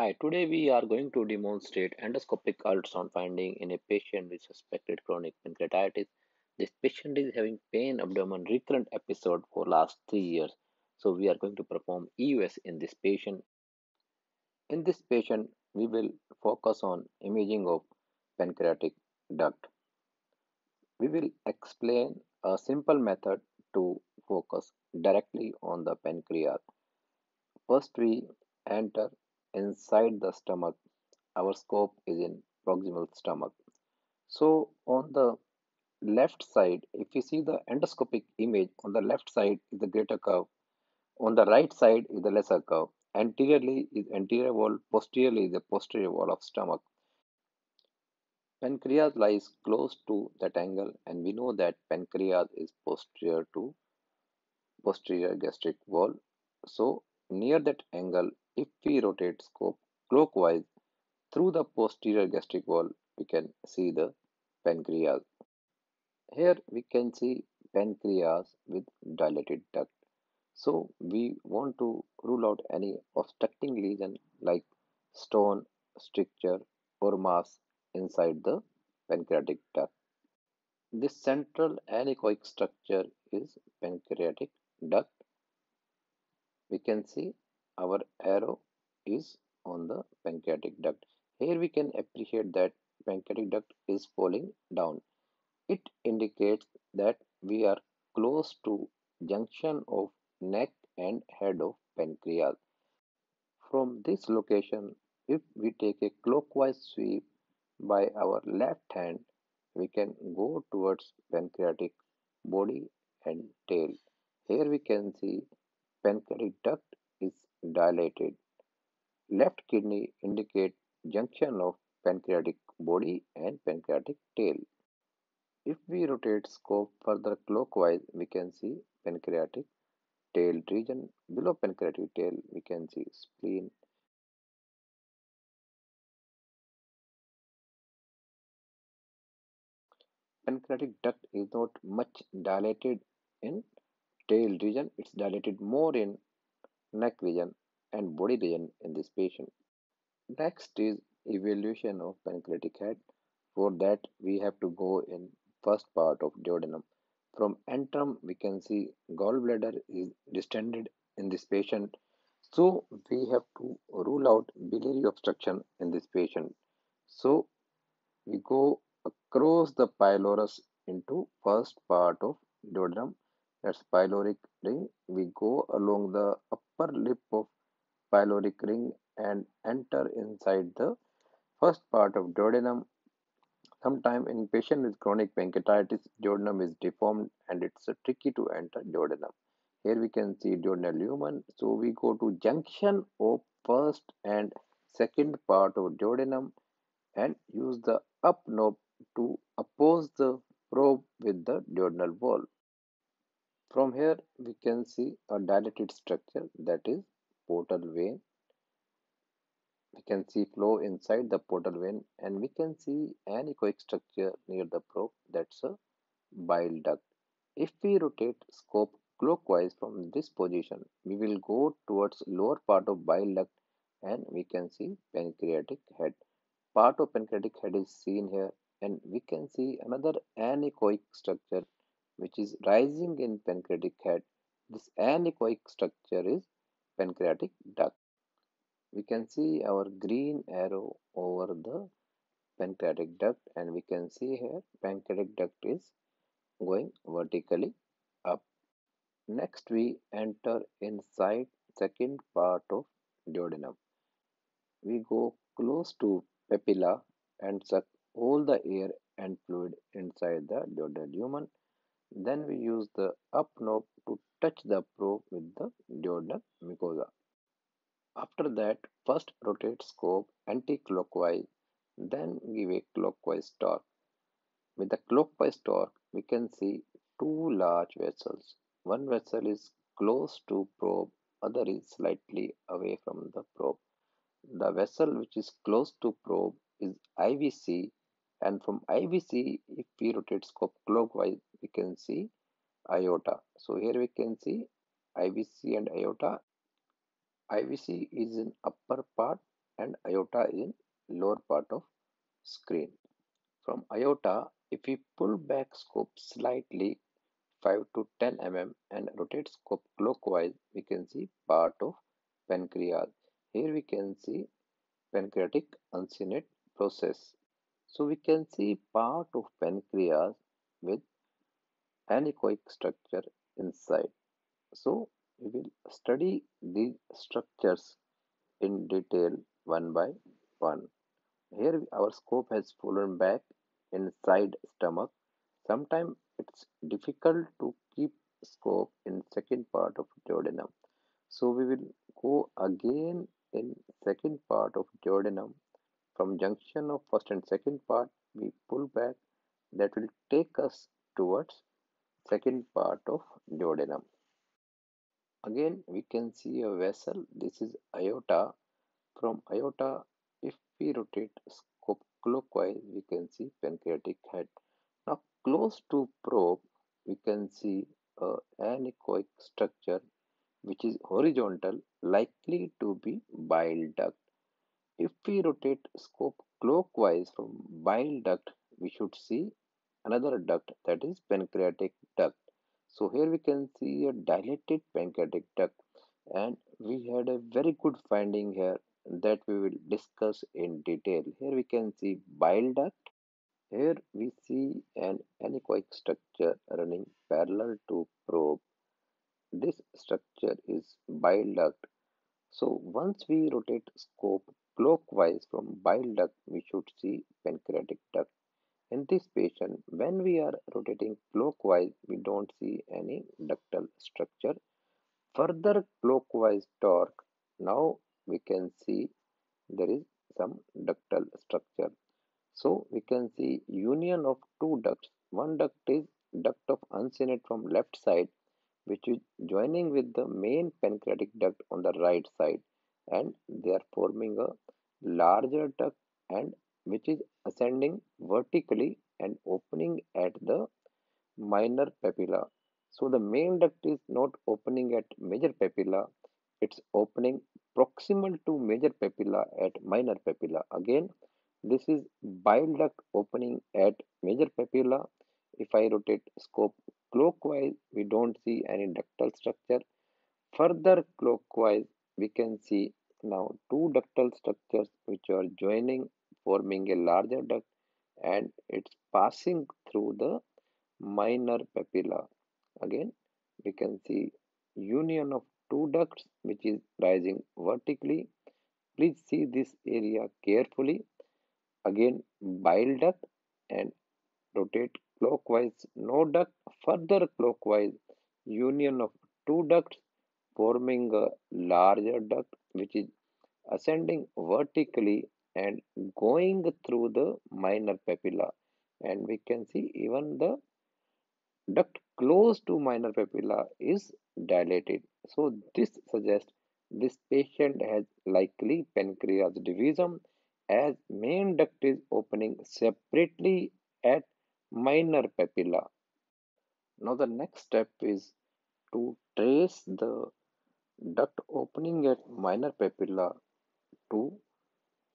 Hi, today we are going to demonstrate endoscopic ultrasound finding in a patient with suspected chronic pancreatitis. This patient is having pain abdomen recurrent episode for last three years. So we are going to perform EUS in this patient. In this patient, we will focus on imaging of pancreatic duct. We will explain a simple method to focus directly on the pancreas. First, we enter inside the stomach. Our scope is in proximal stomach. So on the left side, if you see the endoscopic image, on the left side is the greater curve. On the right side is the lesser curve. Anteriorly is anterior wall, posteriorly is the posterior wall of stomach. Pancreas lies close to that angle and we know that pancreas is posterior to posterior gastric wall. So near that angle if we rotate scope clockwise through the posterior gastric wall, we can see the pancreas. Here we can see pancreas with dilated duct. So we want to rule out any obstructing lesion like stone, stricture or mass inside the pancreatic duct. This central anechoic structure is pancreatic duct. We can see our arrow is on the pancreatic duct. Here we can appreciate that pancreatic duct is falling down. It indicates that we are close to junction of neck and head of pancreas. From this location, if we take a clockwise sweep by our left hand, we can go towards pancreatic body and tail. Here we can see pancreatic duct is dilated. Left kidney indicate junction of pancreatic body and pancreatic tail. If we rotate scope further clockwise, we can see pancreatic tail region. Below pancreatic tail, we can see spleen. Pancreatic duct is not much dilated in tail region. It's dilated more in neck region and body region in this patient. Next is evaluation of pancreatic head. For that we have to go in first part of duodenum. From antrum we can see gallbladder is distended in this patient. So we have to rule out biliary obstruction in this patient. So we go across the pylorus into first part of duodenum that's pyloric ring. We go along the upper lip of pyloric ring and enter inside the first part of duodenum. Sometime in patient with chronic pancreatitis, duodenum is deformed and it's tricky to enter duodenum. Here we can see duodenal lumen. So we go to junction of first and second part of duodenum and use the up knob to oppose the probe with the duodenal wall. From here we can see a dilated structure that is portal vein. We can see flow inside the portal vein and we can see anechoic structure near the probe that's a bile duct. If we rotate scope clockwise from this position, we will go towards lower part of bile duct and we can see pancreatic head. Part of pancreatic head is seen here and we can see another anechoic structure which is rising in pancreatic head. This anechoic structure is pancreatic duct. We can see our green arrow over the pancreatic duct and we can see here pancreatic duct is going vertically up. Next we enter inside second part of duodenum. We go close to papilla and suck all the air and fluid inside the duodenal lumen then we use the up knob to touch the probe with the duodenal mucosa. After that, first rotate scope anti-clockwise, then give a clockwise torque. With the clockwise torque, we can see two large vessels. One vessel is close to probe, other is slightly away from the probe. The vessel which is close to probe is IVC and from IVC if we rotate scope clockwise we can see aorta so here we can see IVC and aorta IVC is in upper part and aorta in lower part of screen. From aorta if we pull back scope slightly 5 to 10 mm and rotate scope clockwise, we can see part of pancreas. Here we can see pancreatic uncinate process. So we can see part of pancreas with anechoic structure inside. So we will study these structures in detail one by one. Here our scope has fallen back inside stomach. Sometimes it's difficult to keep scope in second part of duodenum. So we will go again in second part of duodenum. From junction of first and second part, we pull back. That will take us towards second part of duodenum. Again, we can see a vessel. This is aorta From aorta if we rotate scope clockwise, we can see pancreatic head. Now, close to probe, we can see a anechoic structure which is horizontal, likely to be bile duct. If we rotate scope clockwise from bile duct, we should see another duct that is pancreatic duct. So here we can see a dilated pancreatic duct and we had a very good finding here that we will discuss in detail. Here we can see bile duct. Here we see an anechoic structure running parallel to probe. This structure is bile duct. So once we rotate scope clockwise from bile duct, we should see pancreatic duct. In this patient, when we are rotating clockwise, we don't see any ductal structure. Further clockwise torque, now we can see there is some ductal structure. So we can see union of two ducts. One duct is duct of uncinate from left side which is joining with the main pancreatic duct on the right side and they are forming a larger duct and which is ascending vertically and opening at the minor papilla. So the main duct is not opening at major papilla, it's opening proximal to major papilla at minor papilla. Again, this is bile duct opening at major papilla. If I rotate scope clockwise, we don't see any ductal structure. Further clockwise, we can see now two ductal structures which are joining forming a larger duct and it's passing through the minor papilla. Again, we can see union of two ducts which is rising vertically. Please see this area carefully. Again, bile duct and rotate clockwise no duct further clockwise union of two ducts forming a larger duct which is ascending vertically and going through the minor papilla and we can see even the duct close to minor papilla is dilated so this suggests this patient has likely pancreas divisum as main duct is opening separately at minor papilla. Now the next step is to trace the duct opening at minor papilla to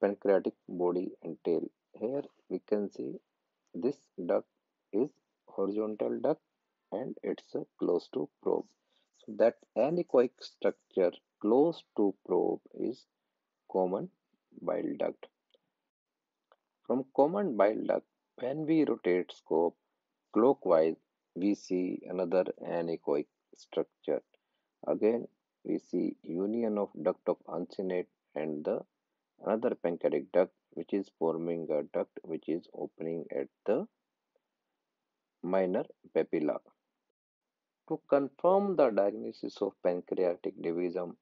pancreatic body and tail. Here we can see this duct is horizontal duct and it's close to probe. So that anechoic structure close to probe is common bile duct. From common bile duct, when we rotate scope clockwise, we see another anechoic structure. Again, we see union of duct of uncinate and the another pancreatic duct which is forming a duct which is opening at the minor papilla. To confirm the diagnosis of pancreatic divisum,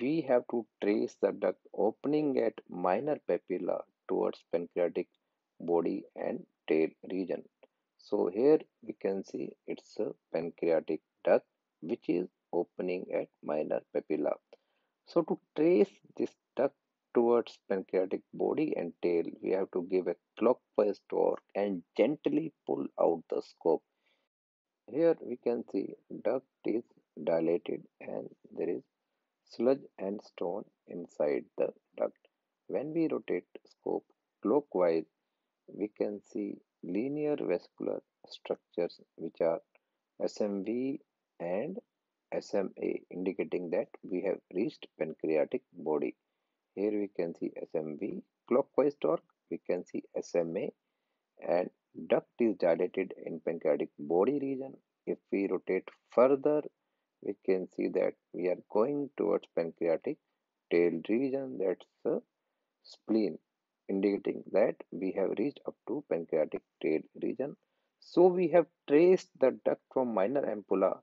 we have to trace the duct opening at minor papilla towards pancreatic body and tail region. So here we can see it's a pancreatic duct which is opening at minor papilla. So to trace this duct towards pancreatic body and tail, we have to give a clockwise torque and gently pull out the scope. Here we can see duct is dilated and there is sludge and stone inside the duct. When we rotate scope clockwise, we can see linear vascular structures which are SMV and SMA indicating that we have reached pancreatic body. Here we can see SMV clockwise torque, we can see SMA and duct is dilated in pancreatic body region. If we rotate further, we can see that we are going towards pancreatic tail region that's the spleen indicating that we have reached up to pancreatic tail region. So we have traced the duct from minor ampulla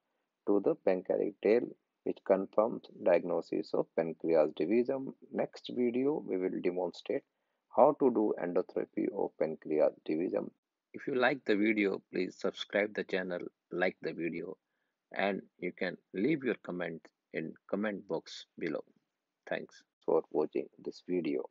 to the pancreatic tail which confirms diagnosis of pancreas divisum. Next video we will demonstrate how to do endotherapy of pancreas divisum. If you like the video, please subscribe the channel, like the video and you can leave your comment in comment box below. Thanks for watching this video.